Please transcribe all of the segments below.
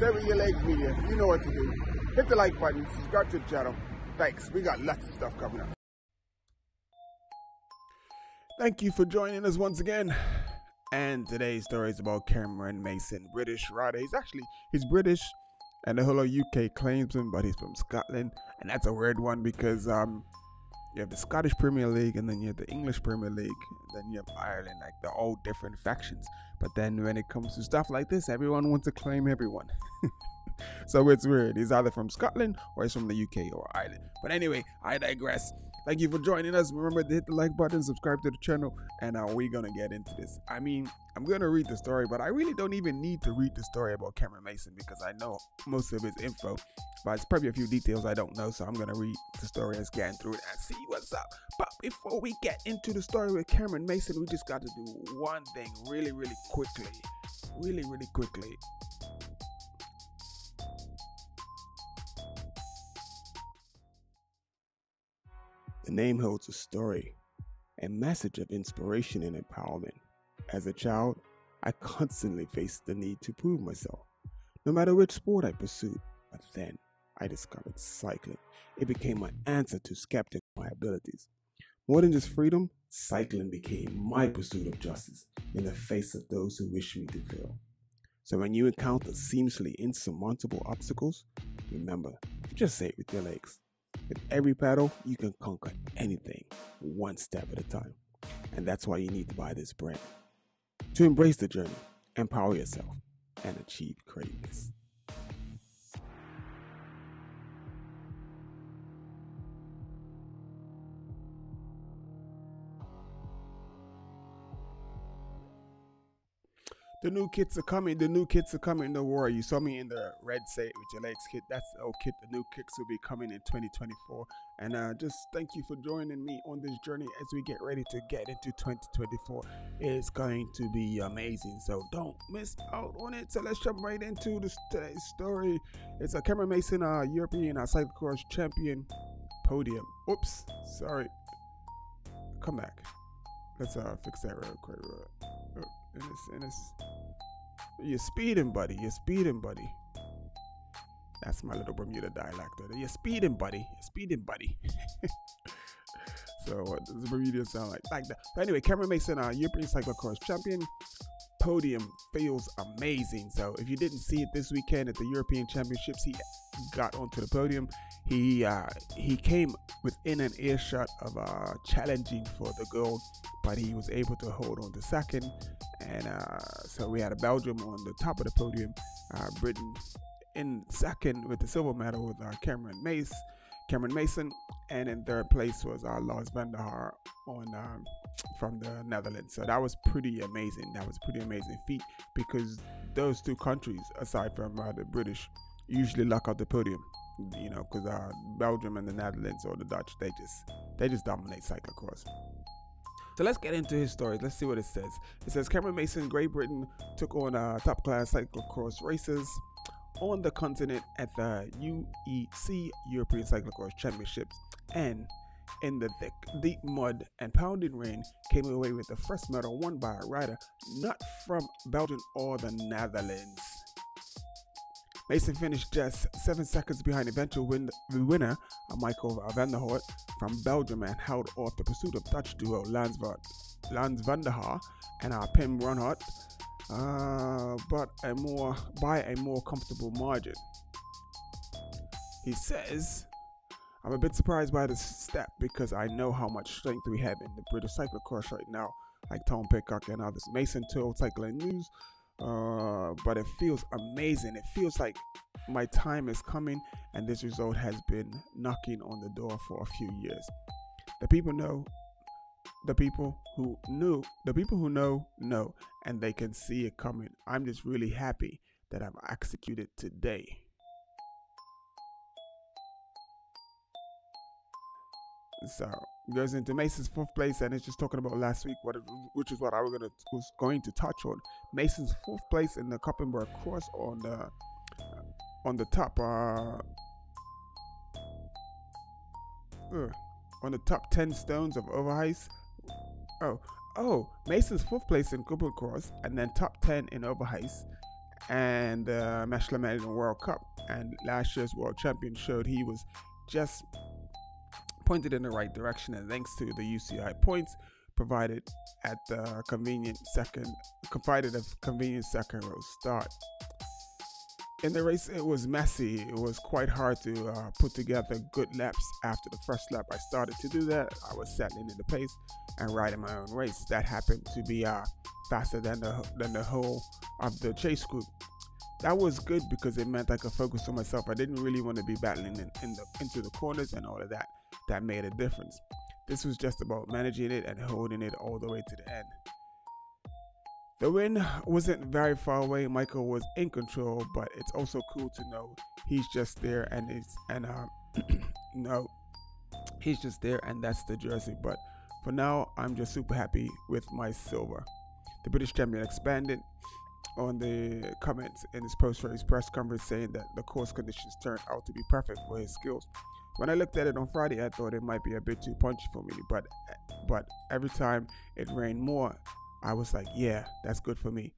Your Legs Media. You know what to do. Hit the like button, subscribe to the channel. Thanks. We got lots of stuff coming up. Thank you for joining us once again. And today's story is about Cameron Mason, British writer. He's actually he's British, and the whole of UK claims him, but he's from Scotland, and that's a weird one because um you have the Scottish Premier League, and then you have the English Premier League, then you have Ireland. Like they're all different factions. But then when it comes to stuff like this, everyone wants to claim everyone. so it's weird. He's either from Scotland or he's from the UK or Ireland. But anyway, I digress. Thank you for joining us. Remember to hit the like button, subscribe to the channel, and uh, we're gonna get into this. I mean, I'm gonna read the story, but I really don't even need to read the story about Cameron Mason because I know most of his info, but it's probably a few details I don't know. So I'm gonna read the story and scan through it and see what's up. But before we get into the story with Cameron Mason, we just got to do one thing really, really quickly, really, really quickly. The name holds a story, a message of inspiration and empowerment. As a child, I constantly faced the need to prove myself, no matter which sport I pursued. But then I discovered cycling. It became my answer to skeptic my abilities. More than just freedom, cycling became my pursuit of justice in the face of those who wish me to fail. So when you encounter seemingly insurmountable obstacles, remember, just say it with your legs. With every paddle, you can conquer anything one step at a time. And that's why you need to buy this brand. To embrace the journey, empower yourself, and achieve greatness. The new kits are coming. The new kits are coming. Don't worry. You saw me in the red set with your legs kit. That's the old kit. The new kits will be coming in 2024. And uh, just thank you for joining me on this journey as we get ready to get into 2024. It's going to be amazing. So don't miss out on it. So let's jump right into this today's story. It's a Cameron Mason, uh, European uh, cyclocross champion podium. Oops, sorry. Come back. Let's uh fix that real quick. Uh, and it's, and it's you're speeding, buddy. You're speeding, buddy. That's my little Bermuda dialect. You're speeding, buddy. You're speeding, buddy. so what does the Bermuda sound like? Like that. But anyway, Cameron Mason, uh, European cyclocross champion. Podium feels amazing. So if you didn't see it this weekend at the European Championships, he got onto the podium. He uh, he came within an earshot of uh, challenging for the gold, but he was able to hold on to second. And uh, so we had a Belgium on the top of the podium, uh, Britain in second with the silver medal with uh, Cameron Mace, Cameron Mason, and in third place was uh, Lars van der Haar on um, from the Netherlands. So that was pretty amazing. That was pretty amazing feat because those two countries, aside from uh, the British, usually lock out the podium. You know, because uh, Belgium and the Netherlands or the Dutch, they just they just dominate cyclocross. So let's get into his story. Let's see what it says. It says Cameron Mason, Great Britain, took on top class cyclocross races on the continent at the UEC European Cyclocross Championships and in the thick, deep mud and pounding rain came away with the first medal won by a rider not from Belgium or the Netherlands. Mason finished just seven seconds behind eventual win- winner Michael van der Hoort from Belgium and held off the pursuit of Dutch duo Lans, Lans van der Haar and uh, Pim Ronhart, uh, but a more by a more comfortable margin. He says, "I'm a bit surprised by this step because I know how much strength we have in the British cyclocross right now, like Tom Pidcock and others. Mason told Cycling News." Uh, but it feels amazing. It feels like my time is coming, and this result has been knocking on the door for a few years. The people know, the people who knew, the people who know, know, and they can see it coming. I'm just really happy that I've executed today. So goes into Mason's fourth place, and it's just talking about last week, what which is what I was gonna was going to touch on. Mason's fourth place in the Koppenberg Cross on the on the top uh, uh, on the top ten stones of Overijse. Oh, oh, Mason's fourth place in Koppenberg Cross, and then top ten in Overijse, and uh, Meshlam in the World Cup. And last year's world champion showed he was just pointed in the right direction, and thanks to the UCI points provided at the convenient second, provided a convenient second row start. In the race, it was messy. It was quite hard to uh, put together good laps after the first lap. I started to do that. I was settling in the pace and riding my own race. That happened to be uh, faster than the than the whole of the chase group. That was good because it meant I could focus on myself. I didn't really want to be battling in, in the into the corners and all of that. That made a difference. This was just about managing it and holding it all the way to the end. The win wasn't very far away. Michael was in control, but it's also cool to know he's just there and it's and uh, no, he's just there and that's the jersey. But for now, I'm just super happy with my silver. The British champion expanded on the comments in his post for his press conference saying that the course conditions turned out to be perfect for his skills. When I looked at it on Friday, I thought it might be a bit too punchy for me, but but every time it rained more, I was like, yeah, that's good for me.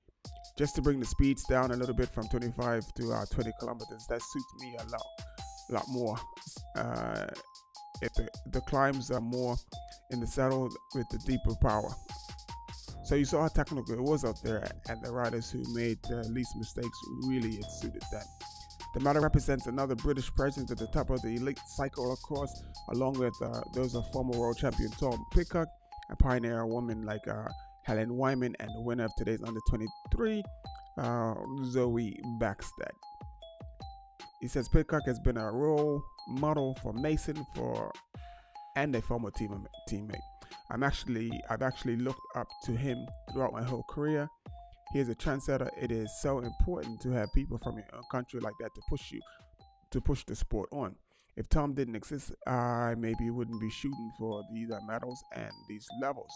Just to bring the speeds down a little bit from 25 to uh, 20 kilometers, that suits me a lot, lot more. Uh, if the, the climbs are more in the saddle with the deeper power. So you saw how technical it was out there, and the riders who made the least mistakes really it suited them. The medal represents another British presence at the top of the elite cyclocross, along with uh, those of former world champion Tom Pidcock, a pioneer woman like uh, Helen Wyman, and the winner of today's under 23, uh, Zoe Bäckstedt. He says Pidcock has been a role model for Mason for and a former team, teammate. I'm actually I've actually looked up to him throughout my whole career. He is a trendsetter. It is so important to have people from your country like that to push you to push the sport on. If Tom didn't exist, I maybe wouldn't be shooting for these uh, medals and these levels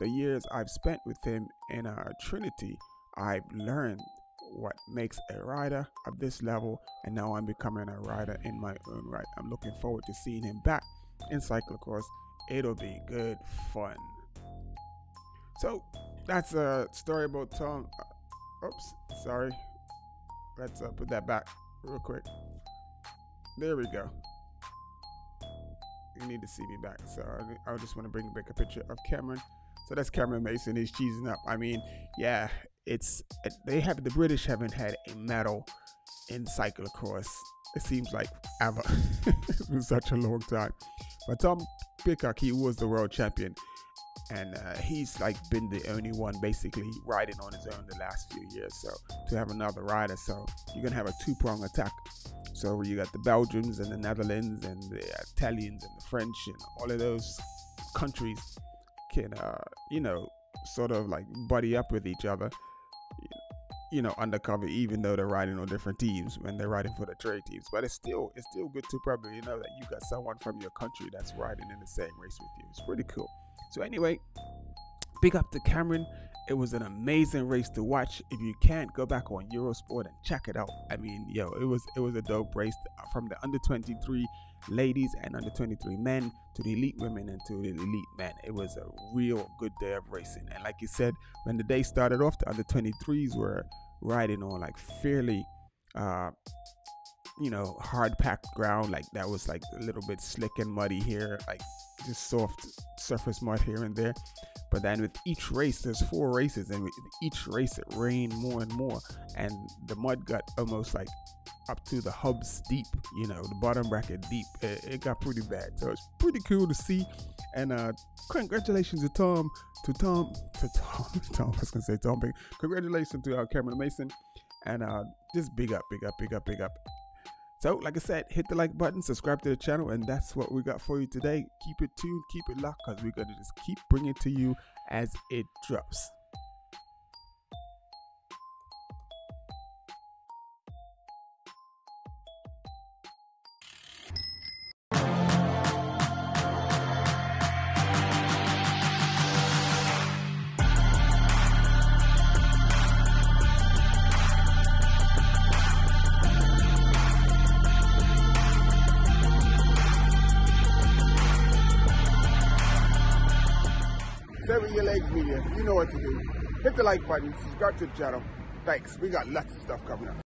the years I've spent with him in our Trinity, I've learned what makes a rider of this level, and now I'm becoming a rider in my own right. I'm looking forward to seeing him back in cyclocross. It'll be good fun. So that's a story about Tom. Uh, oops, sorry. Let's uh, put that back real quick. There we go. You need to see me back, so I, I just want to bring back a picture of Cameron so that's Cameron Mason. He's cheesing up. I mean, yeah, it's they have the British haven't had a medal in cyclocross. It seems like ever. it's been such a long time. But Tom Pidcock, he was the world champion, and uh, he's like been the only one basically riding on his own the last few years. So to have another rider, so you're gonna have a two-prong attack. So you got the Belgians and the Netherlands and the Italians and the French and all of those countries can uh, you know sort of like buddy up with each other you know undercover even though they're riding on different teams when they're riding for the trade teams. But it's still it's still good to probably know that you got someone from your country that's riding in the same race with you. It's pretty cool. So anyway big up to cameron. It was an amazing race to watch. If you can't go back on eurosport and check it out. I mean yo it was it was a dope race from the under 23 ladies and under 23 men to the elite women and to the elite men. It was a real good day of racing. And like you said, when the day started off, the under 23s were riding on like fairly, uh, you know, hard packed ground. Like that was like a little bit slick and muddy here, like just soft surface mud here and there. But then with each race, there's four races, and with each race it rained more and more, and the mud got almost like up to the hubs deep, you know, the bottom bracket deep. It, it, got pretty bad. So it's pretty cool to see. And uh congratulations to Tom, to Tom, to Tom, Tom, I was gonna say Tom, but congratulations to uh, Cameron Mason. And uh just big up, big up, big up, big up. So, like I said, hit the like button, subscribe to the channel, and that's what we got for you today. Keep it tuned, keep it locked, because we're going to just keep bringing to you as it drops. Legs Media. You know what to do. Hit the like button, subscribe to the channel, Thanks. We got lots of stuff coming up.